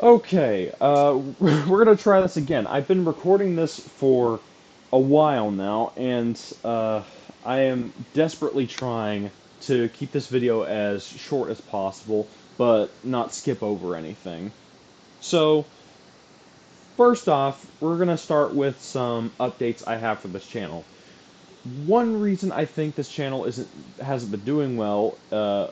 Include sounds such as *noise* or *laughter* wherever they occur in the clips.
Okay, uh, *laughs* we're gonna try this again. I've been recording this for a while now, and uh, I am desperately trying to keep this video as short as possible, but not skip over anything. So, first off, we're gonna start with some updates I have for this channel. One reason I think this channel isn't hasn't been doing well uh,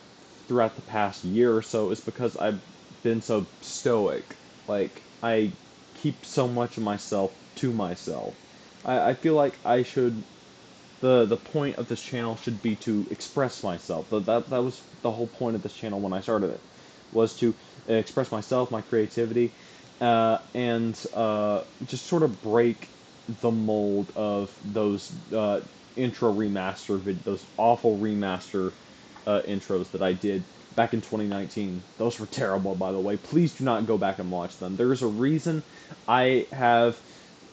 throughout the past year or so is because I've been so stoic. Like I keep so much of myself to myself. I, I feel like I should the the point of this channel should be to express myself. That that that was the whole point of this channel when I started it, was to express myself, my creativity, uh, and uh, just sort of break the mold of those uh, intro remaster vid- those awful remaster uh, intros that I did back in 2019. Those were terrible, by the way. Please do not go back and watch them. There is a reason I have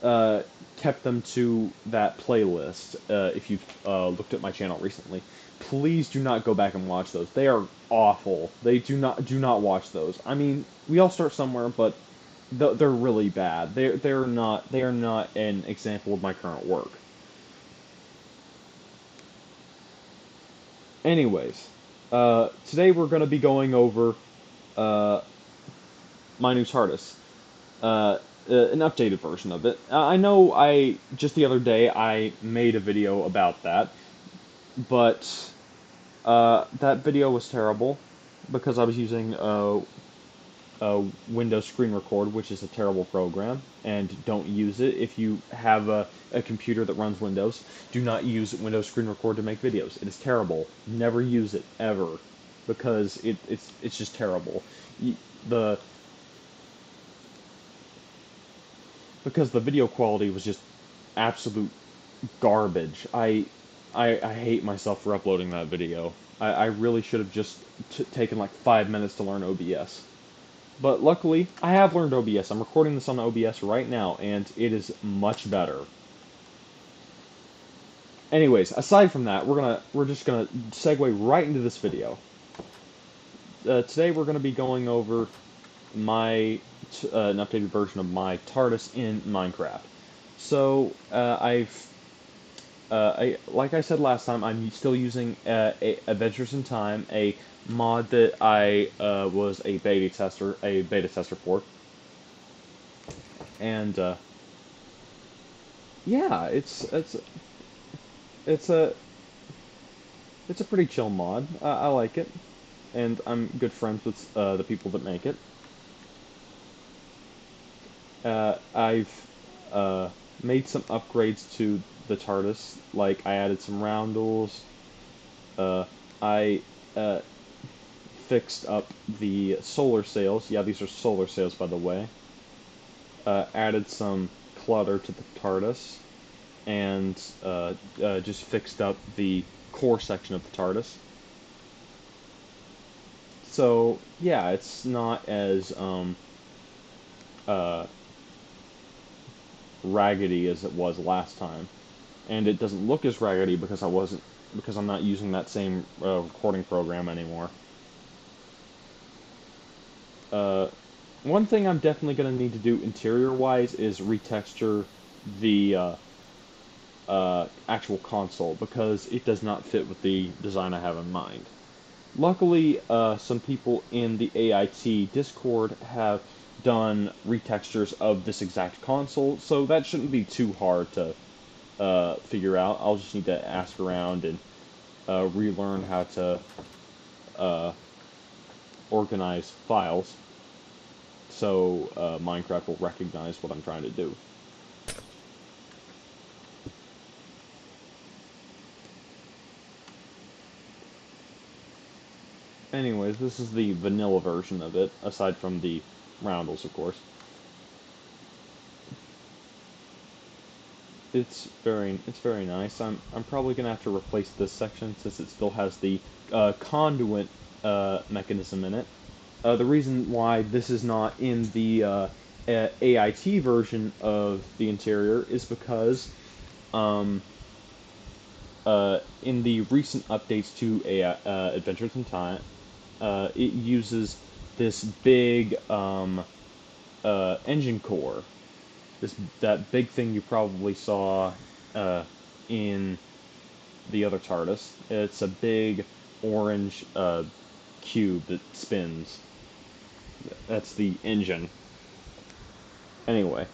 uh, kept them to that playlist. Uh, if you've uh, looked at my channel recently, please do not go back and watch those. They are awful. They do not do not watch those. I mean, we all start somewhere, but they're really bad. They're they're not they are not an example of my current work. Anyways, uh, today we're going to be going over uh, my new TARDIS, uh, uh, an updated version of it. Uh, I know I just the other day I made a video about that, but that video was terrible because I was using uh, Windows Screen Record, which is a terrible program, and don't use it if you have a, a computer that runs Windows. Do not use Windows Screen Record to make videos. It is terrible. Never use it ever, because it, it's it's just terrible. The because the video quality was just absolute garbage. I I, I hate myself for uploading that video. I, I really should have just taken like five minutes to learn OBS. But luckily, I have learned OBS. I'm recording this on OBS right now, and it is much better. Anyways, aside from that, we're gonna we're just gonna segue right into this video. Uh, today we're gonna be going over my uh, an updated version of my TARDIS in Minecraft. So uh, I've uh, I, like I said last time, I'm still using uh, Adventures in Time, a mod that I uh, was a beta tester, a beta tester for, and uh, yeah, it's it's it's a it's a pretty chill mod. I like it, and I'm good friends with uh, the people that make it. Uh, I've made some upgrades to the TARDIS, like I added some roundels. I fixed up the solar sails. Yeah, these are solar sails, by the way. Uh, added some clutter to the TARDIS, and uh, uh, just fixed up the core section of the TARDIS. So yeah, it's not as um, uh, raggedy as it was last time, and it doesn't look as raggedy because I wasn't because I'm not using that same uh, recording program anymore. Uh, one thing I'm definitely going to need to do interior-wise is retexture the uh, uh, actual console because it does not fit with the design I have in mind. Luckily, uh, some people in the AIT Discord have done retextures of this exact console, so that shouldn't be too hard to uh, figure out. I'll just need to ask around and uh, relearn how to uh, organize files so uh, Minecraft will recognize what I'm trying to do. Anyways, this is the vanilla version of it, aside from the roundels, of course. It's very, it's very nice. I'm, I'm probably gonna have to replace this section since it still has the uh, conduit uh, mechanism in it. Uh, the reason why this is not in the uh, AIT version of the interior is because um, uh, in the recent updates to AI, Adventures in Time, uh, it uses this big um, uh, engine core. This that big thing you probably saw uh, in the other TARDIS. It's a big orange uh, cube that spins. That's the engine. Anyway.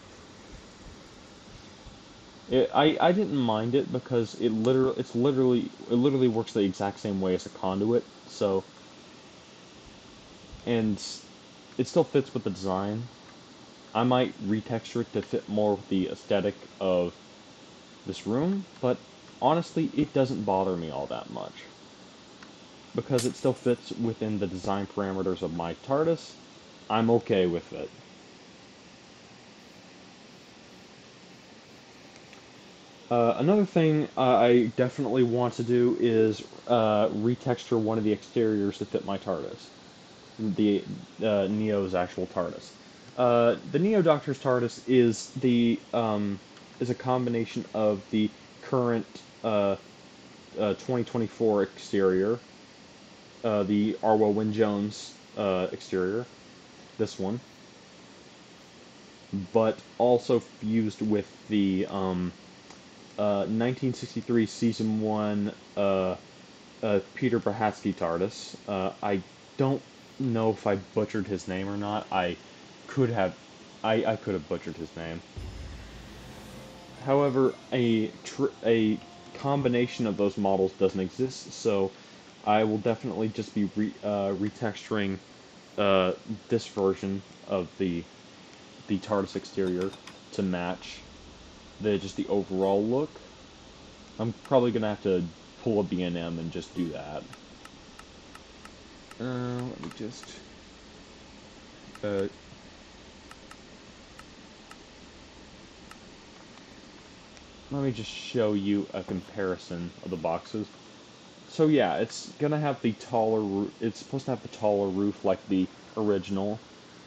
It, I, I didn't mind it because it literally it's literally it literally works the exact same way as a conduit so and it still fits with the design. I might retexture it to fit more with the aesthetic of this room but honestly it doesn't bother me all that much. Because it still fits within the design parameters of my TARDIS I'm okay with it. Uh, another thing uh, I definitely want to do is uh, retexture one of the exteriors to fit my TARDIS, the uh, Neo's actual TARDIS. Uh, the Neo Doctor's TARDIS is the um, is a combination of the current 2024 exterior, the Arwel Wyn Jones exterior, this one, but also fused with the um, 1963 uh, season one uh, uh, Peter Brzezinski TARDIS. Uh, I don't know if I butchered his name or not. I could have, I, I could have butchered his name. However, a a combination of those models doesn't exist, so I will definitely just be re uh, retexturing uh, this version of the the TARDIS exterior to match the just the overall look. I'm probably gonna have to pull a B&M and just do that. Uh, let me just uh, let me just show you a comparison of the boxes. So yeah, it's gonna have the taller. It's supposed to have the taller roof like the original,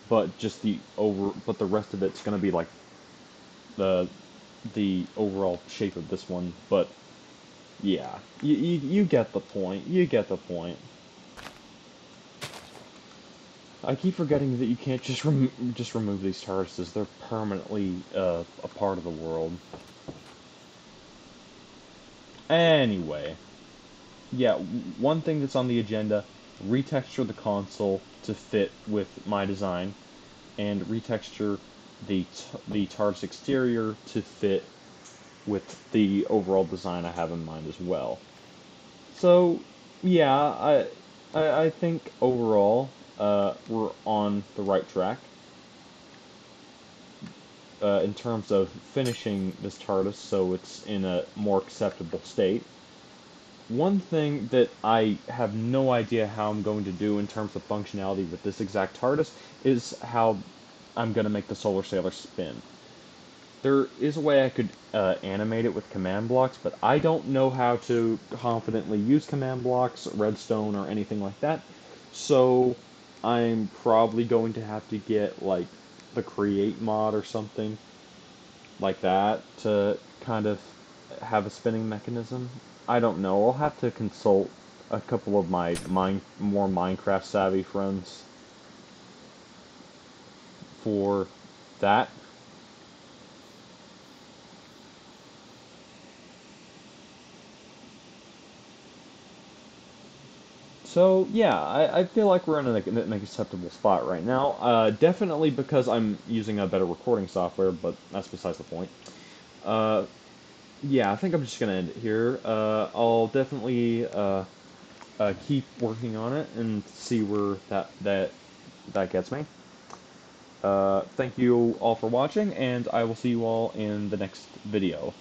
but just the over. But the rest of it's gonna be like the the overall shape of this one, but yeah, you, you, you get the point. You get the point. I keep forgetting that you can't just rem just remove these TARDISes. They're permanently uh, a part of the world. Anyway, yeah, one thing that's on the agenda, retexture the console to fit with my design, and retexture the the TARDIS exterior to fit with the overall design I have in mind as well. So yeah, I I, I think overall uh, we're on the right track uh, in terms of finishing this TARDIS so it's in a more acceptable state. One thing that I have no idea how I'm going to do in terms of functionality with this exact TARDIS is how I'm going to make the Solar Sailor spin. There is a way I could uh, animate it with command blocks, but I don't know how to confidently use command blocks, redstone, or anything like that. So I'm probably going to have to get like the create mod or something like that to kind of have a spinning mechanism. I don't know. I'll have to consult a couple of my mine, more Minecraft savvy friends for that. So yeah, I, I feel like we're in an, an acceptable spot right now. Uh, definitely because I'm using a better recording software, but that's besides the point. Uh, yeah, I think I'm just gonna end it here. Uh, I'll definitely uh, uh, keep working on it and see where that that that gets me. Uh, thank you all for watching, and I will see you all in the next video.